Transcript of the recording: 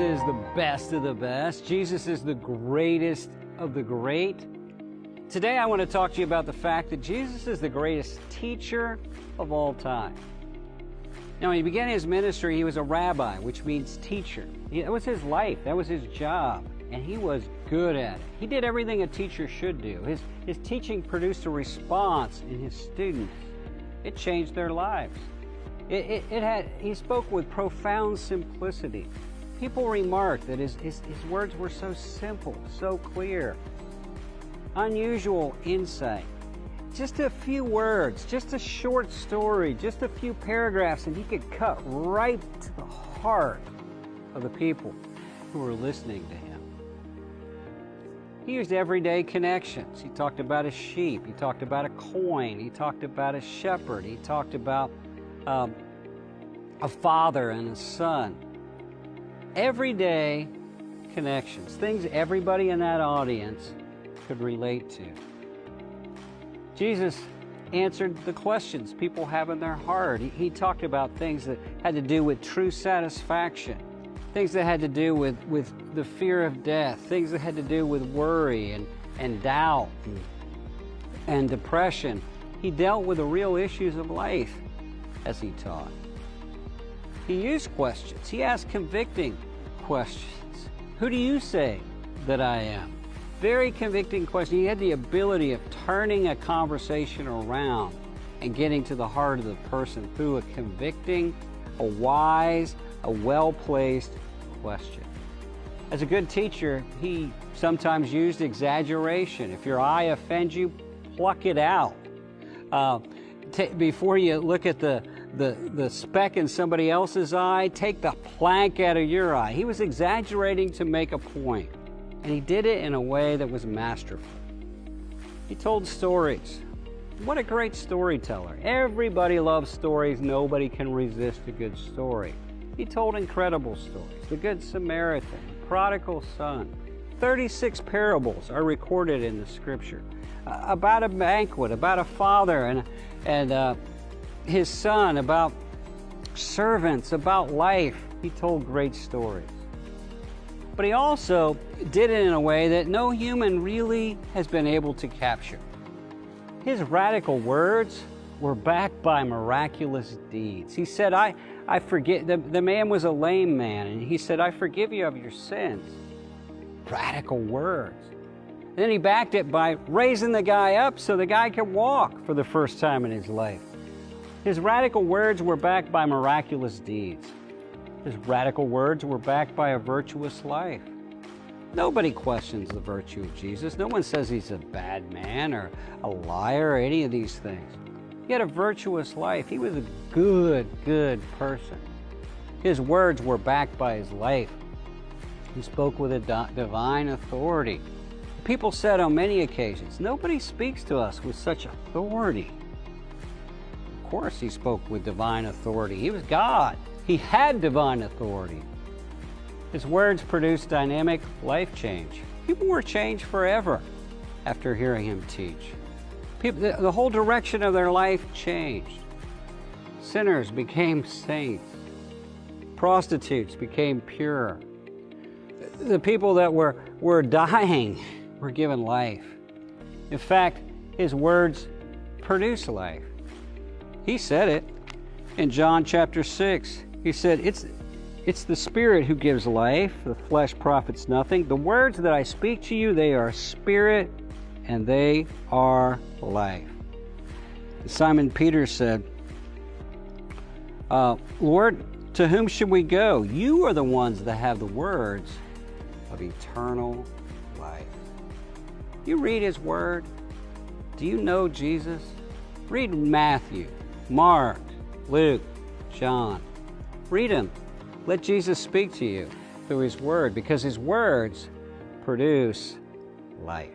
is the best of the best. Jesus is the greatest of the great. Today, I want to talk to you about the fact that Jesus is the greatest teacher of all time. Now, when he began his ministry, he was a rabbi, which means teacher. That was his life, that was his job, and he was good at it. He did everything a teacher should do. His, his teaching produced a response in his students, it changed their lives. It, it, it had, he spoke with profound simplicity. People remarked that his, his, his words were so simple, so clear, unusual insight. Just a few words, just a short story, just a few paragraphs, and he could cut right to the heart of the people who were listening to him. He used everyday connections. He talked about a sheep, he talked about a coin, he talked about a shepherd, he talked about um, a father and a son. Everyday connections, things everybody in that audience could relate to. Jesus answered the questions people have in their heart. He, he, talked about things that had to do with true satisfaction, things that had to do with, with the fear of death, things that had to do with worry and, and doubt and, and depression. He dealt with the real issues of life as he taught. He used questions. He asked convicting questions. Who do you say that I am? very convicting question. He had the ability of turning a conversation around and getting to the heart of the person through a convicting, a wise, a well placed question. As a good teacher, he sometimes used exaggeration. If your eye offends you, pluck it out. Uh, before you look at the, the, the speck in somebody else's eye, take the plank out of your eye. He was exaggerating to make a. And he did it in a way that was masterful. He told stories. What a great storyteller. Everybody loves stories. Nobody can resist a good story. He told incredible stories. The Good Samaritan, prodigal son. 36 parables are recorded in the scripture uh, about a banquet, about a father and, and uh, his son, about servants, about life. He told great stories. But he also did it in a way that no human really has been able to capture. His radical words were backed by miraculous deeds. He said, I, I forget, the, the man was a lame man, and he said, I forgive you of your sins. Radical words. Then he backed it by raising the guy up so the guy could walk for the first time in his life. His radical words were backed by miraculous deeds. His radical words were backed by a virtuous life. Nobody questions the virtue of Jesus. No one says he's a bad man or a liar or any of these things. He had a virtuous life. He was a good, good person. His words were backed by his life. He spoke with a divine authority. People said on many occasions, Nobody speaks to us with such authority. Course, he spoke with divine authority. He was God. He had divine authority. His words produced dynamic life change. People were changed forever after hearing him teach. People, the, the whole direction of their life changed. Sinners became saints. Prostitutes became pure. The people that were, were dying were given life. In fact, his words produce life. He said it in John chapter 6. He said, It's it's the Spirit who gives life, the flesh profits nothing. The words that I speak to you, they are spirit and they are life. Simon Peter said, uh, Lord, to whom should we go? You are the ones that have the words of eternal life. You read His Word. Do you know Jesus? Read Matthew, Mark, Luke, John. Read them. Let Jesus speak to you through His Word because His words produce life.